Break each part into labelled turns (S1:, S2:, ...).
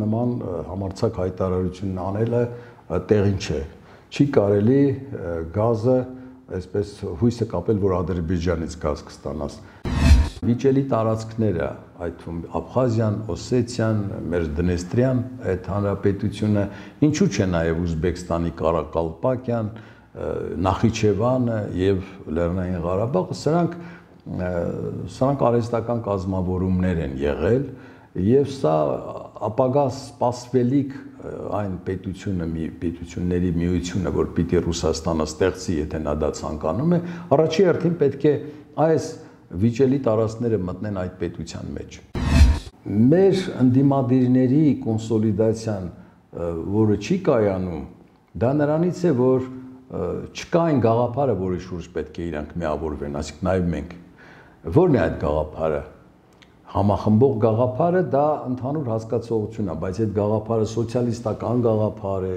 S1: նման համարցակ հայտարարությունն անելը տեղին չէ։ Չի կարելի գազը այսպես հույսը կապել, որ Ադրբեջանից գազ կստանաս։ Վիճելի տարածքները, այդ թվում Աբխազիան, Օսեթիան, մեր Դնեստրիան, այդ հանրապետությունը, ինչու՞ չէ նաև Ուզբեկստանի Կարակալպակյան, Նախիջևանը եւ Լեռնային Ղարաբաղը, սրանք սրանք արհեստական կազմավորումներ են եղել եւ սա ապագա սպասվելիք այն պետությունը մի պետությունների միությունը, որ պիտի Ռուսաստանը ստեղծի, եթե նա դա ցանկանում է, առաջի հերթին պետք է այս վիճելի տարածքները մտնեն այդ պետության մեջ։ Մեր ընդդիմադիրների կոնսոլիդացիան, որը չի կայանում, դա նրանից է, որ չկա այն գաղափարը, որի շուրջ պետք է իրանք միավորվեն, այսինքն նաև մենք։ Որն է այդ գաղափարը համախմբող գաղափարը դա ընդհանուր հասկացողություն է, բայց այդ գաղափարը սոցիալիստական գաղափար է,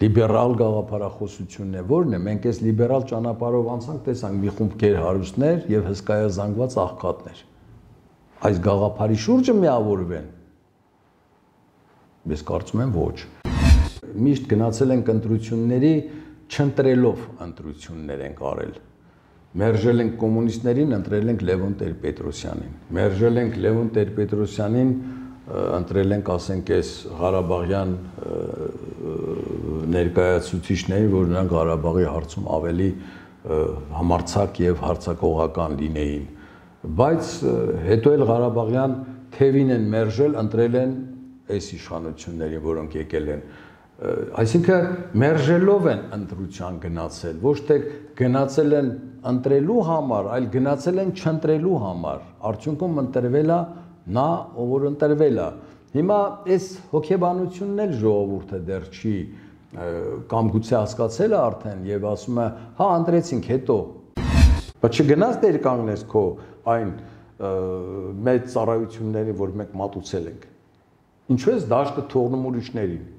S1: լիբերալ գաղափարախոսությունն է, որն է մենք այս լիբերալ ճանապարհով անցանք, տեսանք մի խումբ կեր հարուստներ եւ հսկայազանգված աղքատներ։ Այս գաղափարի շուրջը միավորվեն։ Ես կարծում եմ ոչ։ Միշտ գնացել ենք ընտրությունների չընտրելով ընտրություններ ենք արել Մերժել ենք կոմունիստներին, ընտրել ենք Լևոն Տեր-Պետրոսյանին։ Մերժել ենք Լևոն Տեր-Պետրոսյանին, ընտրել ենք, ասենք, այս Ղարաբաղյան ներկայացուցիչներին, որ նրանք Ղարաբաղի հարցում ավելի համարցակ եւ հարցակողական լինեին։ Բայց հետո էլ Ղարաբաղյան թևին են մերժել, ընտրել են այս իշխանություններին, որոնք եկել են այսինքն մերժելով են ընտրության գնացել, ոչ թե գնացել են ընտրելու համար, այլ գնացել են չընտրելու համար։ Արդյունքում ընտրվել է նա, ով որ ընտրվել է։ Հիմա այս հոգեբանությունն էլ ժողովուրդը դեռ չի կամ գուցե հասկացել է արդեն եւ ասում է, հա ընտրեցինք հետո։ Բայց չգնաց դեր կանգնես քո այն մեծ ծառայություններին, որ մենք մատուցել ենք։ Ինչու ես դաշտը թողնում ուրիշներին։